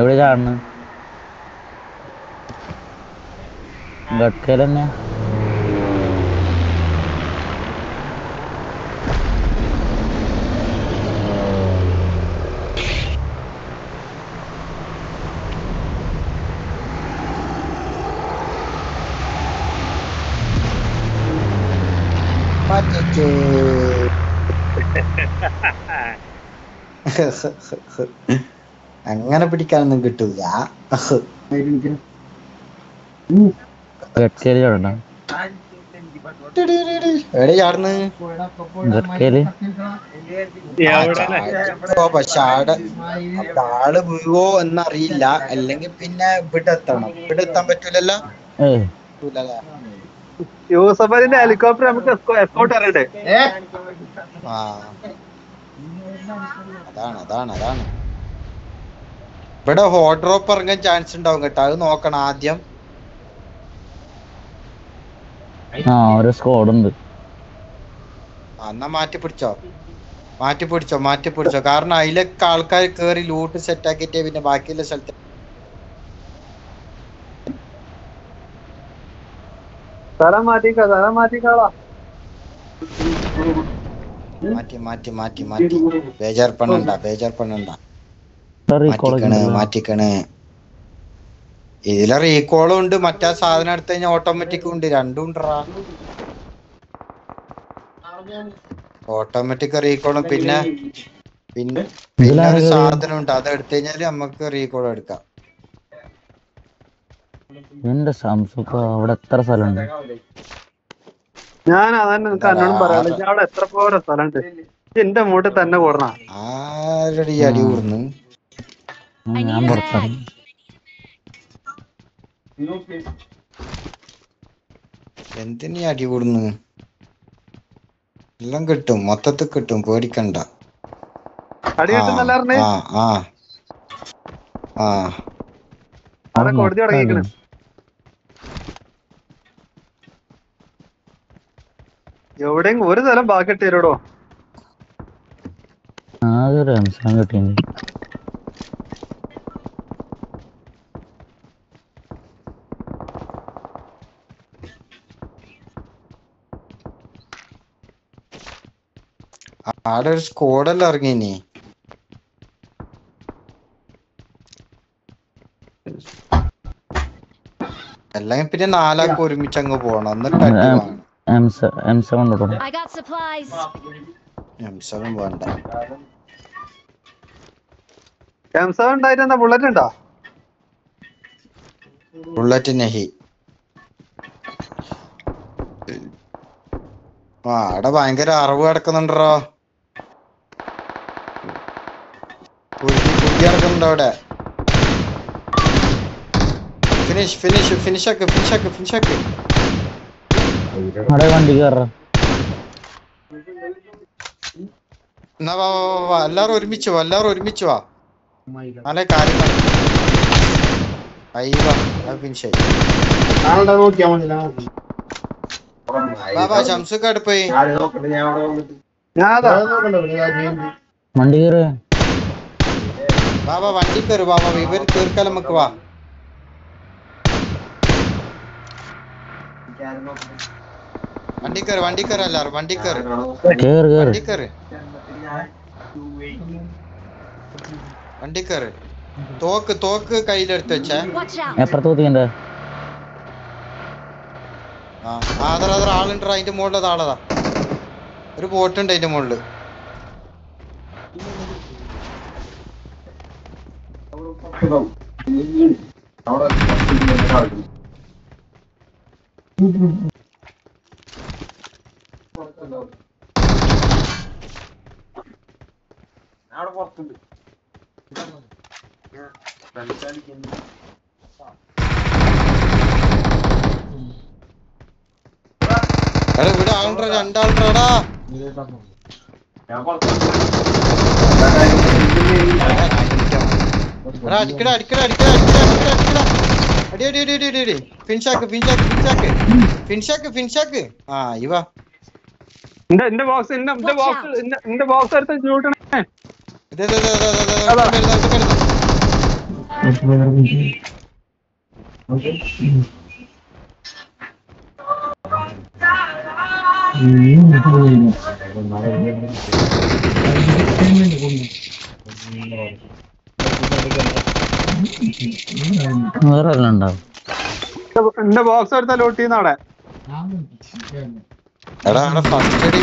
എവിടെ ചാടണ് ഗഡ്കയിൽ തന്നെ പറ്റിച്ചു അങ്ങനെ പിടിക്കാനൊന്നും കിട്ടൂല. പക്ഷെ ആടെ ആൾ വീഴോ എന്നറിയില്ല. അല്ലെങ്കിൽ പിന്നെ ഇവിടെ എത്തണം ഇവിടെ എത്താൻ പറ്റൂലല്ലോ? യൂസഫലിന്റെ ഹെലികോപ്റ്റർ നമുക്ക് എസ്കോട്ട് അറിയണ്ടേ? ആ. അതാണ് അതാണ് അതാണ്. ഇവിടെ ഹോട്ട് ഡ്രോപ്പ് ഇറങ്ങാൻ ചാൻസ് ഉണ്ടാവും കേട്ടോ. അത് നോക്കണം ആദ്യം. ആ ഒരു സ്ക്വാഡ് ഉണ്ട്. ആ, എന്നാ മാറ്റി പിടിച്ചോ? മാറ്റി പിടിച്ചോ മാറ്റി പിടിച്ചോ. കാരണം അതിലൊക്കെ ആൾക്കാർ കേറി ലൂട്ട് സെറ്റ് ആക്കിയിട്ടേ പിന്നെ ബാക്കിയുള്ള സ്ഥലത്ത് മാറ്റിക്കോ മാറ്റിക്കോളാ. മാറ്റി മാറ്റി മാറ്റി മാറ്റി. ബേജാർ പണ്ണണ്ട ബേജാർ പണ്ണണ്ട മാറ്റിക്കണ് മാറ്റിക്കണ്. ഇതിലെ റീകോളും ഉണ്ട് മറ്റേ സാധനം എടുത്തു കഴിഞ്ഞാൽ ഓട്ടോമാറ്റിക്കും ഉണ്ട്. രണ്ടും ഉണ്ടറാ ഓട്ടോമാറ്റിക് റീകോളും പിന്നെ പിന്നെ പിന്നെ ഒരു സാധനം ഉണ്ട്. അത് എടുത്തു കഴിഞ്ഞാൽ നമുക്ക് റീകോൾ എടുക്കാം. എന്റെ സംസുഖ അവിടെ എത്ര സ്ഥലമുണ്ട്? ഞാൻ അതന്നെ നിനക്ക് പറയാം. അവിടെ എത്ര പോരെ സ്ഥലമുണ്ട്? എന്റെ മൂട്ടിൽ തന്നെ കൂടണ. ആരടി അടി കൂടുന്നു ഞാൻ പുറത്താണ് എന്തിനീ അടി കൂടുന്നു? എല്ലാം കിട്ടും മൊത്തത്തിൽ കിട്ടും പേടിക്കണ്ട. എവിടെയും ഒരു സ്ഥലം ബാക്കി ആകെ ഒരു അംശം കിട്ടിയിട്ടുണ്ട്. ആടെ ഒരു സ്കോഡെല്ലാം ഇറങ്ങിനി അല്ലെങ്കിൽ പിന്നെ നാലാക്ക് ഒരുമിച്ച് അങ്ങ് പോണം. എന്നിട്ട് വേണ്ട. എം സെവൻ ഉണ്ടായിട്ട് എന്താ ബുള്ളറ്റ് ഉണ്ടോ? ബുള്ളറ്റ് നെഹി. ആ അവിടെ ഭയങ്കര അറിവ് കിടക്കുന്നുണ്ടോ അവിടെ. ഫിനിഷ് ഫിനിഷ് ഫിനിഷ് ആക്ക് ഫിനിഷ് ആക്ക് ഫിനിഷ് ആക്ക്. അവിടെ വണ്ടി കേറ. എന്നാ വാ വാ, വാ, വാ എല്ലാരും ഒരുമിച്ച് വാ എല്ലാരും ഒരുമിച്ച് വാ. നല്ല കാര്യം. അയ്യോ പോയി. ആരെ നോക്കണ്ട ഞാൻ അവിടെ വന്നിട്ട് ഞാൻ അതാ നോക്കണ്ട പിന്നെ ഞാൻ ചെയ്യുന്നു വണ്ടി കയറ് വാ വാ വണ്ടി കയറി വാ വാ ഇവർ തീർക്കാൻ നമുക്ക് വാ. വണ്ടി കയറി വണ്ടി കയറി എല്ലാരും വണ്ടി കയറി. കേറ് കേറ് വണ്ടി കയറി. വണ്ടി കയറി. തോക്ക് തോക്ക് കയ്യിലെടുത്ത് വെച്ചേ. ആ അതാ അതാ ആളുണ്ടോ അതിന്റെ മുകളിലത് ആളതാ. ഒരു ബോട്ടുണ്ട് അതിന്റെ മുകളിൽ. അവിടെ അവിടെ പുറത്തുണ്ട്. എടാ ഇവിടെ ആളുണ്ടോ? രണ്ടാളുണ്ടോടാ? ഞാൻ പുറത്തുണ്ട്. അടിക്കടാ അടിക്കടാ അടിക്കടാ അടിക്കടാ അടിക്കടാ അടി അടി അടി അടി അടി അടി ഫിൻഷാക്ക് ഫിൻഷാക്ക് ഫിൻഷാക്ക് ഫിൻഷാക്ക് ഫിനിഷാക്ക് ആ ഇവ എന്റെ എന്റെ ബോക്സ് എന്റെ എന്റെ ബോക്സ് എന്റെ ബോക്സ് എടുത്ത് ചൂട്ടണേ ഇത് ഇത് ഇത് ഇത് ഇത് ഇത് ഇത് വരുന്നു, ഇത് വരുന്നു. വേറെ എല്ലാം ഉണ്ടാവും എന്റെ ബോക്സ് എടുത്ത ലോട്ട് എടാ എടാ ഫസ്റ്റ് എയ്ഡ്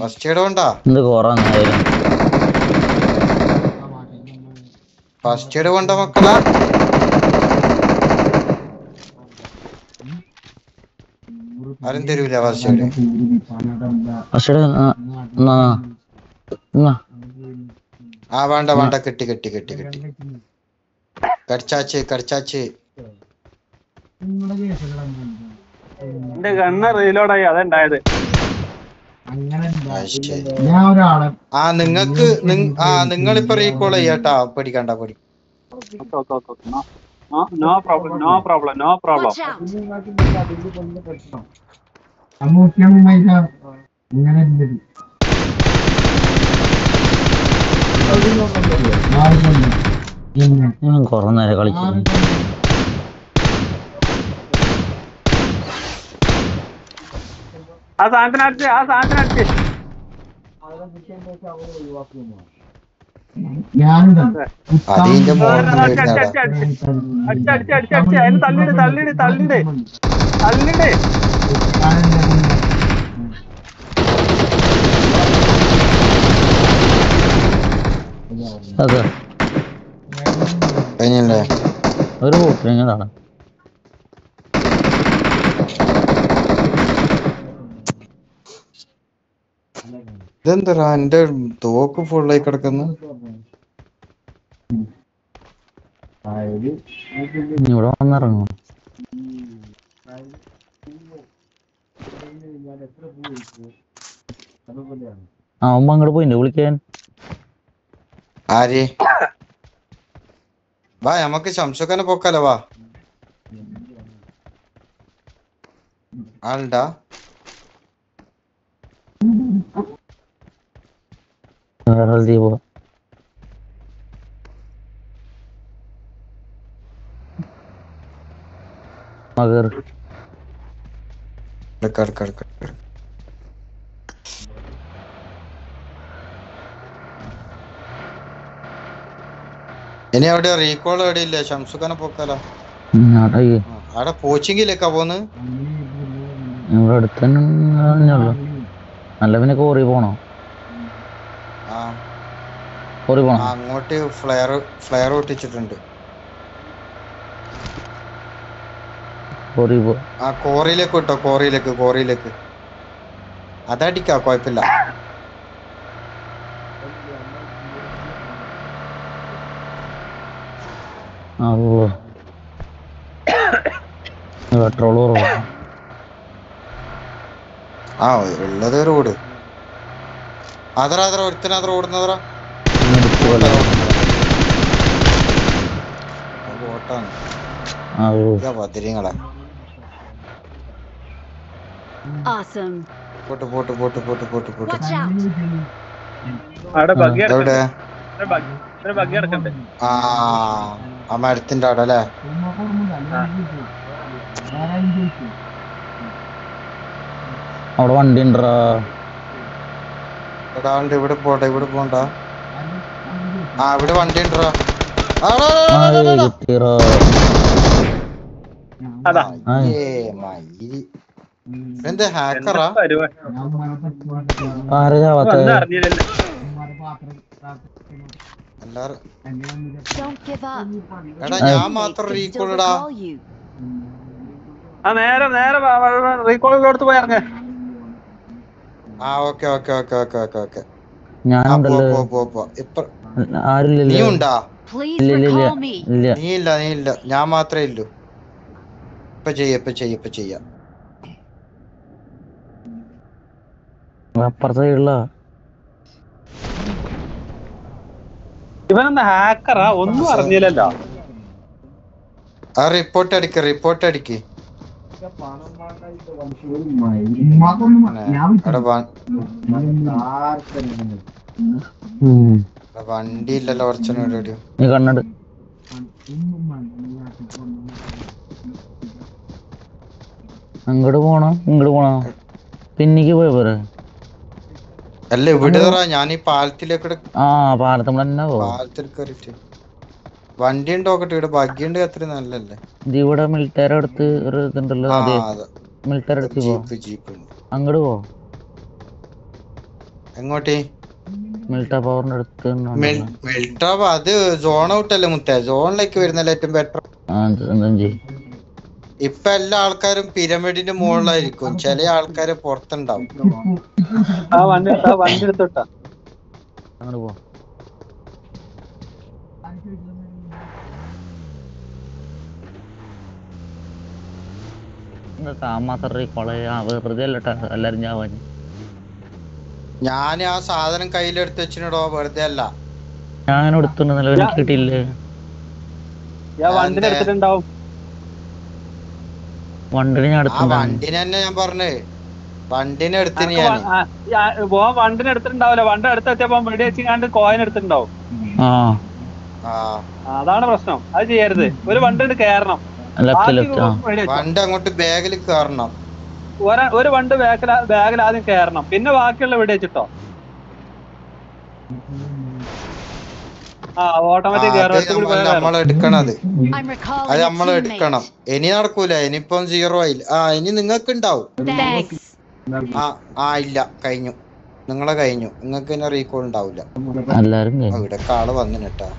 ഫസ്റ്റ് എയ്ഡ് വേണ്ടാ. എന്ത് കുറവാന്നായാലും. ഫസ്റ്റ് എയ്ഡ് വേണ്ട മക്കളാ. ആരും തരൂല ഫസ്റ്റ് എയ്ഡ് ആ വേണ്ട വേണ്ട. കെട്ടി കെട്ടി കെട്ടി കെട്ടി. കടിച്ചാച്ച് കടിച്ചാച്ച് എന്റെ ഗണ്ണ് റീലോഡായി അതുണ്ടായത് ആ, ശരി. ഞാൻ ഒരാളെ ആ നിങ്ങക്ക് നിങ്ങ- ആ നിങ്ങളിപ്പോ റീകോൾ ചെയ്യാട്ടാ. പേടിക്കണ്ട പേടി. No problem no problem no problem! ഇങ്ങനെ ഞാൻ കൊറേ നേരം കളിക്കുന്നു. ആ സാധനത്തിന് അടിച്ച് ആ സാധനത്തിന് അടിച്ച്. ഞാനുണ്ട്. അതിന്റെ വേറെ മോളിൽ അടിച്ച് അടിച്ച് വരുന്നതാ അടിച്ച്. അടിച്ച് അടിച്ച് അടിച്ച് അടിച്ച്. അതിന് തള്ളിട് തള്ളിട് തള്ളിട് തള്ളിട് അതെ. കഴിഞ്ഞല്ലേ? ഒരു കൂട്ടിരിങ്ങതാണ് ഇതെന്താ എന്റെ തോക്ക് ഫുള്ളായി കിടക്കുന്നു. ഇവിടെ വന്നിറങ്ങും ആ അവൻ അങ്ങോട്ട് പോയിണ്ട് വിളിക്കാൻ? ആര്? വാ നമുക്ക് ശംസുഖനെ പോക്കാലോ വാ. ആളുണ്ടാ വേറെ ദീപ മകർ എടുക്ക എടുക്ക എടുക്ക എടുക്ക. ഇനി അവിടെ റീകോൾ എവിടെ ഇല്ല ശംസുഖനെ പോക്കാലോ അവിടെ കോച്ചിങ്ങിലേക്കാ പോന്ന്? ഇവിടെ അടുത്ത് തന്നെ അല്ല പിന്നെ കോറി പോണോ? കോറി അങ്ങോട്ട് ഫ്ലെയർ ഫ്ലെയർ ഒട്ടിച്ചിട്ടുണ്ട്. കോറി പോ ആ കോറിയിലേക്ക് വിട്ടോ കോറിയിലേക്ക് കോറിയിലേക്ക് അതടിക്കാ കുഴപ്പമില്ല. ആ പെട്രോൾ കുറവാ. ആ ഉള്ളത് റോഡ് അതറ അതറ ഒരുത്തനത്ര ഓടുന്നതറ ഇനി എടുത്ത് പോലെ. ഓട്ടാണ്. ആ ഓ പതിരിങ്ങളെ. Awesome. പോട്ട് പോട്ട് പോട്ട് പോട്ട് പോട്ട് പോട്ട്! അവിടെ ആ ആ മരത്തിന്റെ അവിടെ അല്ലേ? അവിടെ വണ്ടി ഉണ്ടോ? ഇവിടെ പോട്ടെ ഇവിടെ പോണ്ട. ആ ഇവിടെ വണ്ടി ഉണ്ടോ? എന്ത് ഹാക്കറാ ആരാ എടാ ഞാൻ മാത്രം റീകോളിടാ ആ നേരെ നേരെ റീകോളിലോടുത്ത് പോയി ഇറങ്ങ. ആ okay okay okay okay okay okay. നീ ഉണ്ടാ നീ ഇല്ല നീ ഇല്ല. ഞാൻ മാത്രമേ ഇല്ലു. ഇപ്പൊ ചെയ്യ ഇപ്പൊ ചെയ്യ ഇപ്പൊ ചെയ്യാം. അപ്പുറത്തേ സൈഡിലാ ഇവനെന്താ ഹാക്കറാ ഒന്നും അറിഞ്ഞില്ലല്ലോ. ആ റിപ്പോർട്ട് അടിക്ക് റിപ്പോർട്ട് അടിക്ക്. വണ്ടി ഇല്ലല്ലോ കുറച്ചു കണ്ണട്. അങ്ങോട്ട് പോണോ ഇങ്ങോട്ട് പോണോ. പിന്നിക്ക് പോയ പോരെ. അല്ല ഇവിടെ ഞാൻ ഈ പാലത്തിലേക്കൂടെ ആ പാലത്തമ്മ തന്നെ പാലത്തിൽ കയറിട്ട് വണ്ടി ഉണ്ടോ ഇവിടെ ബഗ്ഗി ബഗ്ഗിണ്ട് അത്ര നല്ലല്ലേ ഇത് ഇവിടെ മിലിറ്ററി അടുത്ത് ഒരു ഇതുണ്ടല്ലോ ആ അതെ അതെ. മിലിറ്ററി അടുത്ത് ജീപ്പ് ജീപ്പ് ഉണ്ട്. അങ്ങോട്ട് പോ എങ്ങോട്ടേ? മിലിറ്ററി പവറിന്റെ അടുത്ത്. മെൽട്ടാവ് അത് സോൺ ഔട്ട് അല്ലേ മുത്തേ? സോണിലേക്ക് വരുന്നല്ലേ ഏറ്റവും ബെറ്റർ ആ എന്താ ചെയ്യും ഇപ്പൊ എല്ലാ ആൾക്കാരും പിരമിഡിന്റെ മുകളിലായിരിക്കും ചില ആൾക്കാര് പുറത്തുണ്ടാവും. ആ വണ്ടി ആ വണ്ടി എടുത്തോട്ടാ അങ്ങോട്ട് പോ. ഞാൻ ആ സാധനം കയ്യിലെടുത്ത് വെച്ചിട്ടോ വെറുതെ അല്ല ഞാൻ എടുത്തുണ്ടെന്നല്ലോ എനിക്ക് കിട്ടിയില്ലേ? ഞാൻ വണ്ടി എടുത്തിട്ടുണ്ടാവും വണ്ടിന് ഞാൻ ആ എടുത്തുണ്ടായിരുന്നു വണ്ടിനെ തന്നെ ഞാൻ പറഞ്ഞേ വണ്ടിനെ എടുത്തിന് അനക്ക് ഞാൻ വ- ആ, ഞാൻ- അടുത്ത് വണ്ടിനെ എടുത്തിട്ടുണ്ടാവില്ല. വണ്ടി എടുത്തെത്തിയപ്പോ വെടി വെച്ചിങ്ങാണ്ട് കോയിൻ എടുത്തിട്ടുണ്ടാവും. ആ. ആ. ആ, അതാണ് പ്രശ്നം. അത് ചെയ്യരുത്. ഒരു വണ്ടി കയറണം. വണ്ടി അങ്ങോട്ട് ബാഗിൽ കയറണം ഒര- ഒരു വണ്ട് ബാഗിൽ ആദ്യം കയറണം പിന്നെ ബാക്കിയുള്ള വെടി വെച്ചിട്ടോ. അത്. നമ്മൾ എടുക്കണത് അത് നമ്മൾ എടുക്കണം. ഇനി നടക്കൂല. ഇനിയിപ്പം സീറോ ആയില്ല. ആ ഇനി നിങ്ങൾക്ക് ഉണ്ടാവും ആ ആ ഇല്ല. കഴിഞ്ഞു. നിങ്ങളെ കഴിഞ്ഞു. നിങ്ങൾക്ക് ഇനി റീകോൾ ഉണ്ടാവില്ല. ഇവിടെ കാൾ വന്നിട്ടാ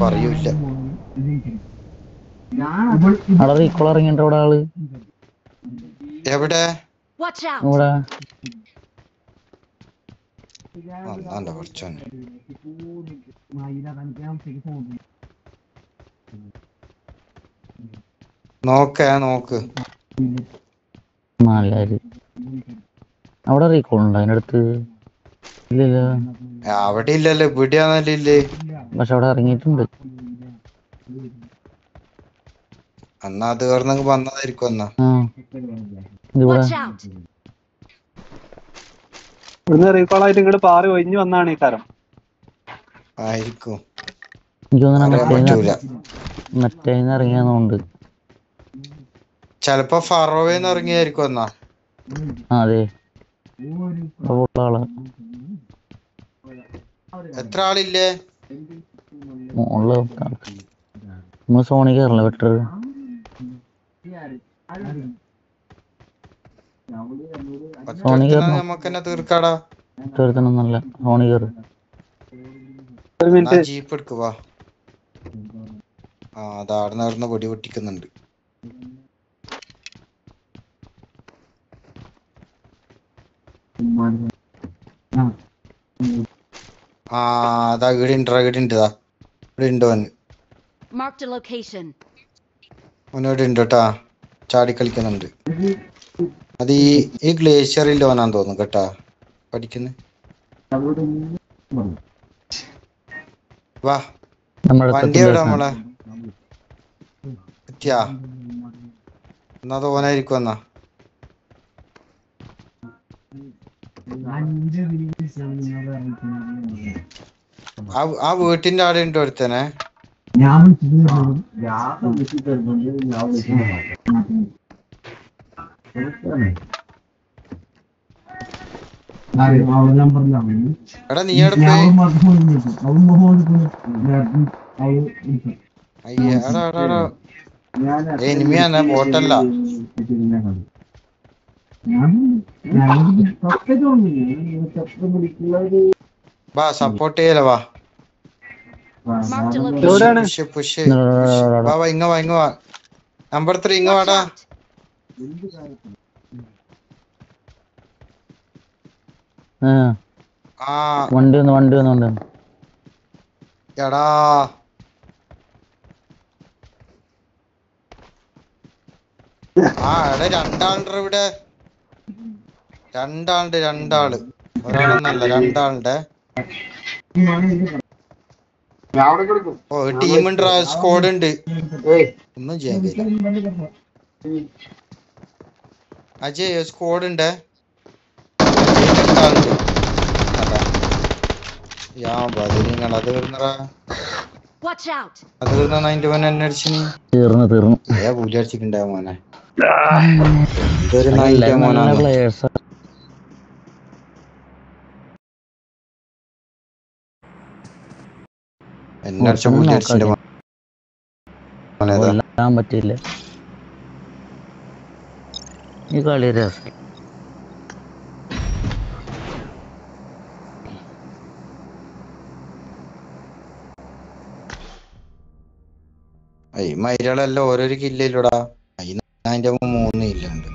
പറയൂല്ല. പറയൂല അവിടെ റീകോൾ ഇറങ്ങിയിട്ട് അവിടെ ആൾ? എവിടെ? Watch out. ഇവിടെ. അല്ല കുറച്ചോന്നെ നോക്ക നോക്ക്. അവിടെ റീകോൾ ഉണ്ടോ അതിനടുത്ത്? ഇല്ലല്ലോ. അവിടെ ഇല്ലല്ലോ ഇല്ലേ? പക്ഷെ അവിടെ ഇറങ്ങിയിട്ടുണ്ട്. എന്നാ അത് കയറുന്നെങ്കിൽ വന്നതായിരിക്കും എന്നാ. ഇവിടുന്ന് റീകോൾ ആയിട്ട് ഇങ്ങോട്ട് പാറി ഒഴിഞ്ഞു വന്നാണ് ഈ കാരം. ആയിരിക്കും. മറ്റേന്ന് ഇറങ്ങിയതുകൊണ്ട് ചെലപ്പോ ഫറോവേന്ന് ഇറങ്ങിയായിരിക്കും എന്നാ അതെ. എത്ര ആളില്ലേ? നമ്മൾ സോണി കയറില്ല വെട്ടർ ഒറ്റ നമുക്ക് തന്നെ തീർക്കാടാ. തീർത്തണമെന്നല്ല സോണി കയറി ഒരു എന്നാ മിനിറ്റ് ജീപ്പ് എടുക്ക് വാ. ആ അതാടെ നടന്ന് വെടി പൊട്ടിക്കുന്നുണ്ട്. ആ അതാ ഇവിടെ ഉണ്ട് ഇവിടെ ഉണ്ട് ഇവിടെ ഉണ്ട്. ഓനോട് കേട്ടാ. ചാടി കളിക്കുന്നുണ്ട്. അത് ഈ ഈ ഗ്ലേഷ്യറിൽ ഓനാന്ന് തോന്നുന്നു കേട്ടാ. പഠിക്കുന്നു. വാ. വണ്ടി എവിടെ നമ്മളെ എത്തിയാ? എന്നാ തോന്നായിരിക്കും ഓനായിരിക്കും എന്നാ ആ ആ വീട്ടിന്റെ ആടെ ഉണ്ടോ ഒരുത്തനെ? ഞാൻ വിളിച്ചിട്ട് നീ ഞാൻ എടാ എനിമിയാണ് ബോട്ടല്ല വാ സപ്പോർട്ട് ചെയ്യല വാ Marked a location. എവിടെയാണ്? ഇങ്ങ വാ ഇങ്ങ വാ. നമ്പർ ത്രീ ഇങ്ങ വാടാ. ആ. ആ. വണ്ടി വന്നു വണ്ടി വന്നു വണ്ടി എടാ. ആ എടാ രണ്ടാളുണ്ട് ഇവിടെ. രണ്ടാളുണ്ട് രണ്ടാൾ. ഒരാളൊന്നല്ല രണ്ടാളുണ്ട് ഓ ഉണ്ട് സ്ക്വാഡ് ഉണ്ട്. ഒന്നും ചെയ്യാൻ കഴിയില്ല അജയ് സ്ക്വാഡ് ഉണ്ട്? അതാ. യാ ബദലിങ്ങൾ അത് വരുന്ന അതിന്റെ മോനെ എന്നെ അടിച്ചിനി തീർന്നു തീർന്നു. ഏ പൂജ അടിച്ചിട്ടുണ്ടാവും മോനെ. ഇതൊരു നായിന്റെ മോനാണ് പ്ലേയേഴ്സ് എന്നെ അടിച്ച പൂജ അടിച്ചിന്റെ മോനെ ഇതാ. കൊല്ലാൻ പറ്റില്ല ഈ കളി രസം. മൈരകളെല്ലാം ഓരോരോ കില്ലില്ലടാ അതിന് അതിന്റെ മൂന്ന് കില്ലുണ്ട്